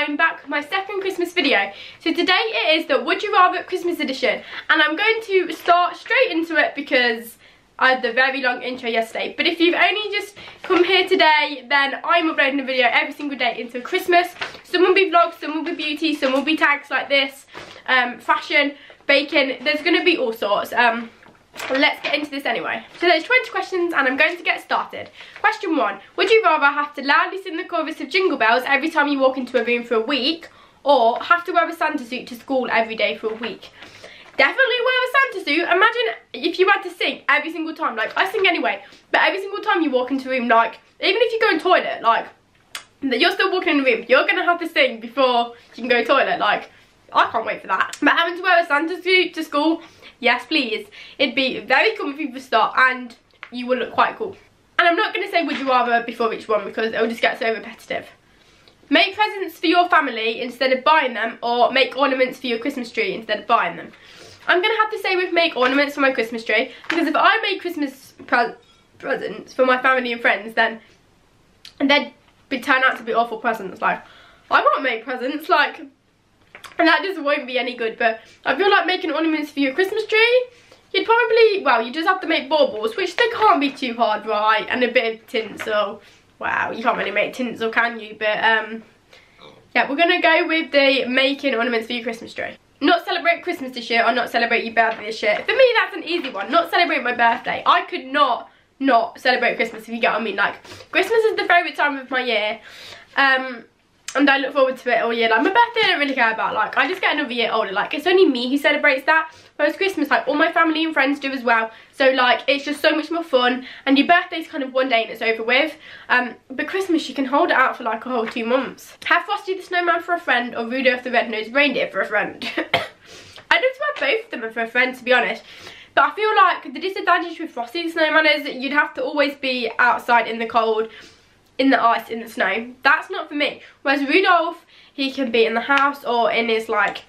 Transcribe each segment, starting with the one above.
I'm back with my second Christmas video. So today it is the Would You Rather Christmas edition and I'm going to start straight into it because I had the very long intro yesterday. But if you've only just come here today, then I'm uploading a video every single day into Christmas. Some will be vlogs, some will be beauty, some will be tags like this, um, fashion, baking, there's going to be all sorts. Um, let's get into this anyway. So there's 20 questions and I'm going to get started. Question one, would you rather have to loudly sing the chorus of Jingle Bells every time you walk into a room for a week or have to wear a Santa suit to school every day for a week? Definitely wear a Santa suit. Imagine if you had to sing every single time. Like, I sing anyway, but every single time you walk into a room, like, even if you go in toilet, like, you're still walking in the room, you're going to have to sing before you can go to toilet. Like, I can't wait for that. But having to wear a Santa suit to school yes please. It'd be very comfy for start and you will look quite cool. And i'm not going to say would you rather before each one because it'll just get so repetitive. Make presents for your family instead of buying them or make ornaments for your christmas tree instead of buying them. I'm going to have to say with make ornaments for my christmas tree because if i make christmas pre presents for my family and friends then and they'd be turn out to be awful presents like i can't make presents like and that just won't be any good but I feel like making ornaments for your Christmas tree you'd probably well you just have to make baubles which they can't be too hard right and a bit of tinsel. Wow you can't really make tinsel can you? But um yeah we're gonna go with the making ornaments for your Christmas tree. Not celebrate Christmas this year or not celebrate your birthday this year. For me that's an easy one. Not celebrate my birthday. I could not not celebrate Christmas if you get what I mean. Like Christmas is the favourite time of my year. Um and I look forward to it all year. Like my birthday I don't really care about. Like I just get another year older. Like it's only me who celebrates that. Whereas Christmas, like all my family and friends do as well. So like it's just so much more fun. And your birthday's kind of one day and it's over with. Um, but Christmas you can hold it out for like a whole two months. Have Frosty the Snowman for a friend or Rudolph the Red-Nosed Reindeer for a friend. I don't swear both of them for a friend to be honest. But I feel like the disadvantage with Frosty the Snowman is you'd have to always be outside in the cold in the ice, in the snow. That's not for me. Whereas Rudolph, he can be in the house or in his like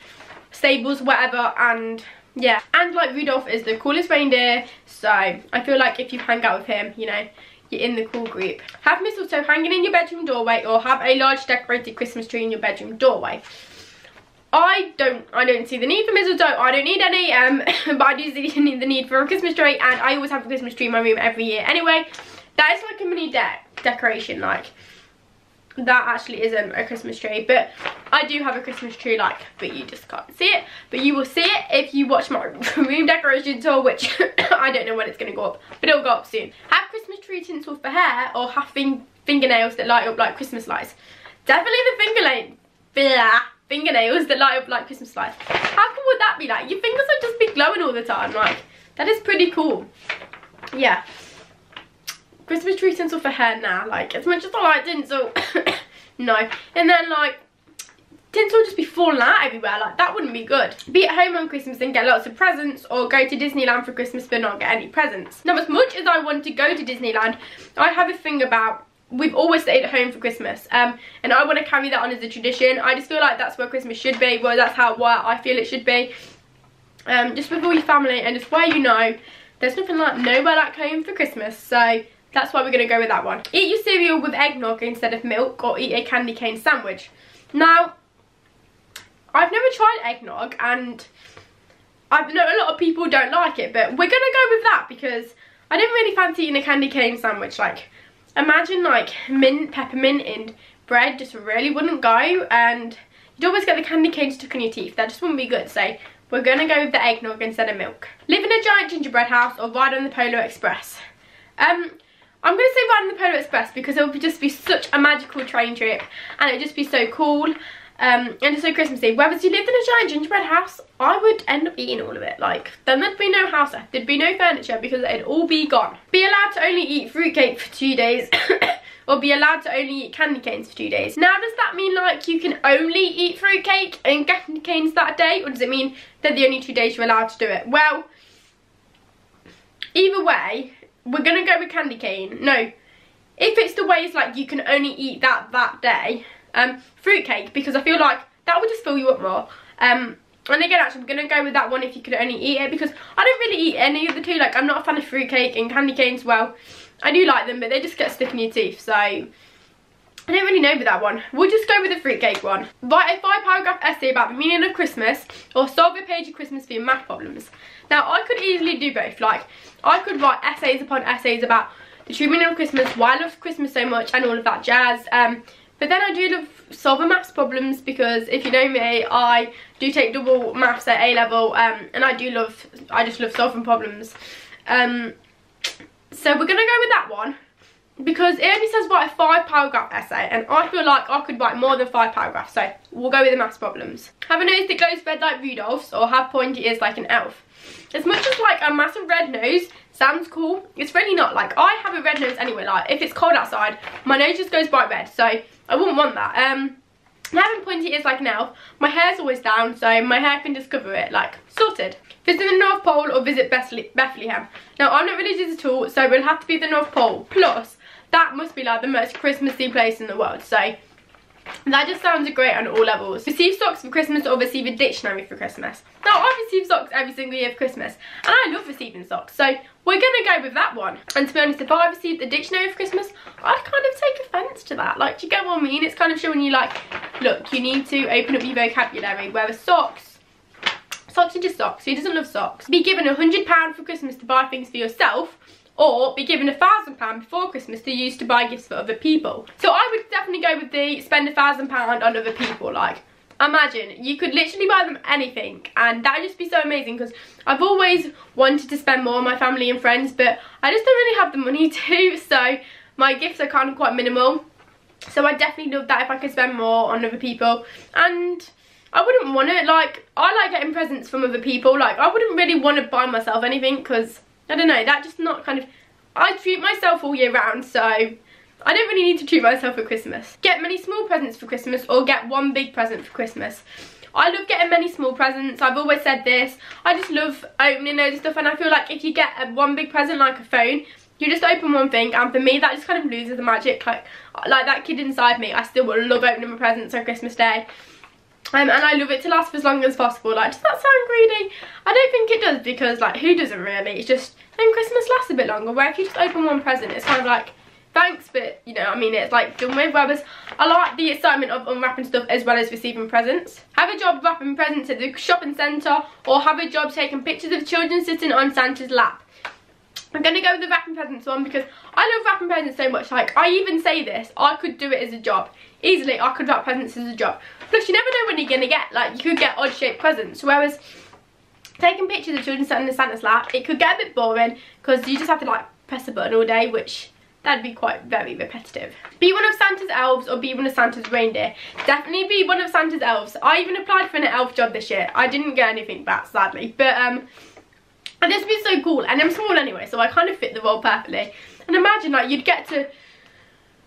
stables, whatever, and yeah. And like Rudolph is the coolest reindeer, so I feel like if you hang out with him, you know, you're in the cool group. Have mistletoe hanging in your bedroom doorway or have a large decorated Christmas tree in your bedroom doorway. I don't I don't see the need for mistletoe. I don't need any, um, but I do see the need for a Christmas tree and I always have a Christmas tree in my room every year anyway. That is like a mini deck decoration like that actually isn't a Christmas tree but I do have a Christmas tree like but you just can't see it. But you will see it if you watch my room decoration tour which I don't know when it's going to go up but it'll go up soon. Have Christmas tree tinsel for hair or have fing fingernails that light up like Christmas lights? Definitely the fingernail fingernails that light up like Christmas lights. How cool would that be? Like your fingers would just be glowing all the time like that is pretty cool. Yeah Christmas tree tinsel for hair now. Like, as much as I like tinsel, no. And then, like, tinsel just be falling out everywhere. Like, that wouldn't be good. Be at home on Christmas and get lots of presents, or go to Disneyland for Christmas but not get any presents. Now, as much as I want to go to Disneyland, I have a thing about we've always stayed at home for Christmas um, and I want to carry that on as a tradition. I just feel like that's where Christmas should be, well that's how where I feel it should be. Um, just with all your family and just where you know there's nothing like nowhere like home for Christmas so that's why we're going to go with that one. Eat your cereal with eggnog instead of milk or eat a candy cane sandwich. Now, I've never tried eggnog and I know a lot of people don't like it but we're going to go with that because I didn't really fancy eating a candy cane sandwich. Like, imagine like mint, peppermint in bread just really wouldn't go and you'd always get the candy cane stuck in your teeth. That just wouldn't be good. So we're going to go with the eggnog instead of milk. Live in a giant gingerbread house or ride on the Polar Express. Um, I'm going to say riding the Polar Express because it would just be such a magical train trip and it would just be so cool um, and it's so Christmassy. Whereas you lived in a giant gingerbread house, I would end up eating all of it. Like, then there'd be no house left, there'd be no furniture because it'd all be gone. Be allowed to only eat fruitcake for two days or be allowed to only eat candy canes for two days. Now, does that mean like you can only eat fruitcake and candy canes that day or does it mean they're the only two days you're allowed to do it? Well, either way, we're gonna go with candy cane. No, if it's the way it's like you can only eat that that day, um, fruitcake because I feel like that would just fill you up more. Um, and again, actually, I'm gonna go with that one if you could only eat it because I don't really eat any of the two. Like, I'm not a fan of fruitcake and candy canes. Well, I do like them, but they just get stuck in your teeth. So I don't really know with that one. We'll just go with the fruitcake one. Write a five paragraph essay about the meaning of Christmas or solve a page of Christmas for your math problems. Now I could easily do both. Like I could write essays upon essays about the true meaning of Christmas, why I love Christmas so much and all of that jazz. Um, but then I do love solving maths problems because if you know me, I do take double maths at A level um, and I do love, I just love solving problems. Um, so we're going to go with that one because it only says write a five paragraph essay and I feel like I could write more than five paragraphs so we'll go with the maths problems. Have a nose that goes red like Rudolph's or have pointy ears like an elf. As much as like a massive red nose sounds cool, it's really not. Like I have a red nose anyway, like if it's cold outside, my nose just goes bright red so I wouldn't want that. Um, having pointy ears like an elf, my hair's always down so my hair can discover it, like sorted. Visit the North Pole or visit Bethlehem. Now I'm not religious at all so we'll have to be the North Pole. Plus that must be like the most Christmassy place in the world. So that just sounds great on all levels. Receive socks for Christmas or receive a dictionary for Christmas. Now I receive socks every single year for Christmas and I love receiving socks so we're going to go with that one. And to be honest if I received a dictionary for Christmas I'd kind of take offence to that. Like do you get what I mean? It's kind of showing you like look you need to open up your vocabulary whereas socks Socks are just socks. Who doesn't love socks? Be given a £100 for Christmas to buy things for yourself or be given a thousand pound before Christmas to use to buy gifts for other people. So I would definitely go with the spend a thousand pound on other people like imagine you could literally buy them anything and that would just be so amazing because I've always wanted to spend more on my family and friends but I just don't really have the money to so my gifts are kind of quite minimal so I definitely love that if I could spend more on other people and I wouldn't want it like I like getting presents from other people like I wouldn't really want to buy myself anything because I don't know, that just not kind of, I treat myself all year round, so I don't really need to treat myself for Christmas. Get many small presents for Christmas or get one big present for Christmas. I love getting many small presents. I've always said this. I just love opening those stuff and I feel like if you get a, one big present like a phone, you just open one thing and for me that just kind of loses the magic. Like, like that kid inside me, I still will love opening my presents on Christmas Day. Um, and I love it to last for as long as possible. Like, does that sound greedy? I don't think it does because, like, who doesn't really? It's just, then Christmas lasts a bit longer. Where if you just open one present, it's kind of like, thanks, but, you know, I mean, it's like done with. Whereas I like the excitement of unwrapping stuff as well as receiving presents. Have a job wrapping presents at the shopping centre or have a job taking pictures of children sitting on Santa's lap. I'm going to go with the wrapping presents one because I love wrapping presents so much. Like, I even say this, I could do it as a job. Easily, I could wrap presents as a job. Plus, you never know when you're going to get. Like, you could get odd-shaped presents. Whereas, taking pictures of children sitting in Santa's lap, it could get a bit boring because you just have to, like, press a button all day, which that'd be quite very repetitive. Be one of Santa's elves or be one of Santa's reindeer. Definitely be one of Santa's elves. I even applied for an elf job this year. I didn't get anything back, sadly. But, um and this would be so cool. And I'm small anyway, so I kind of fit the role perfectly. And imagine like you'd get to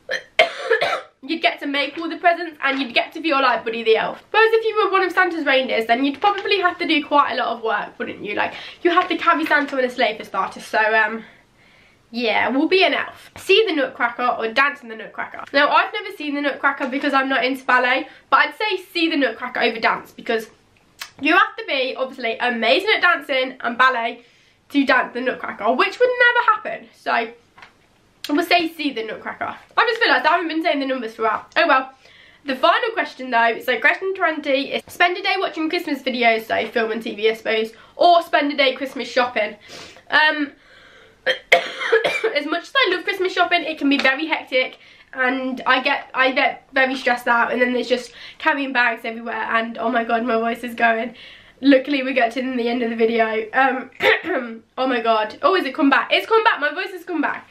you'd get to make all the presents and you'd get to be feel like Buddy the Elf. Whereas if you were one of Santa's reindeers, then you'd probably have to do quite a lot of work, wouldn't you? Like, you have to carry Santa in a sleigh for starters, so, um, yeah, we'll be an elf. See the Nutcracker or dance in the Nutcracker. Now, I've never seen the Nutcracker because I'm not into ballet, but I'd say see the Nutcracker over dance because you have to be, obviously, amazing at dancing and ballet to dance the Nutcracker, which would never happen. So, we'll say see the Nutcracker. I just realised I haven't been saying the numbers throughout. Oh well. The final question though, so question 20 is spend a day watching Christmas videos, so film and TV I suppose, or spend a day Christmas shopping. Um, as much as I love Christmas shopping, it can be very hectic and I get I get very stressed out and then there's just carrying bags everywhere and oh my god my voice is going luckily we get to the end of the video. Um oh my god. Oh is it come back? It's come back. My voice has come back.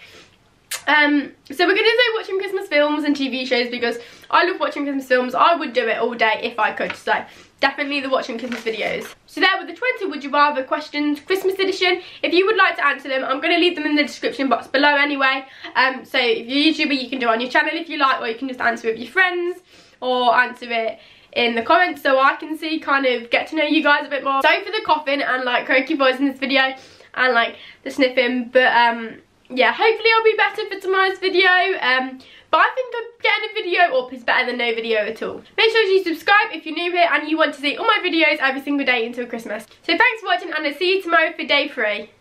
Um so we're gonna say watching christmas films and tv shows because i love watching christmas films. I would do it all day if i could. So definitely the watching christmas videos. So there were the 20 would you rather questions christmas edition. If you would like to answer them i'm going to leave them in the description box below anyway. Um so if you're a youtuber you can do it on your channel if you like or you can just answer it with your friends or answer it in the comments so I can see kind of get to know you guys a bit more. Sorry for the coughing and like croaky voice in this video and like the sniffing but um yeah hopefully I'll be better for tomorrow's video um but I think getting a video up is better than no video at all. Make sure you subscribe if you're new here and you want to see all my videos every single day until Christmas. So thanks for watching and I'll see you tomorrow for day three.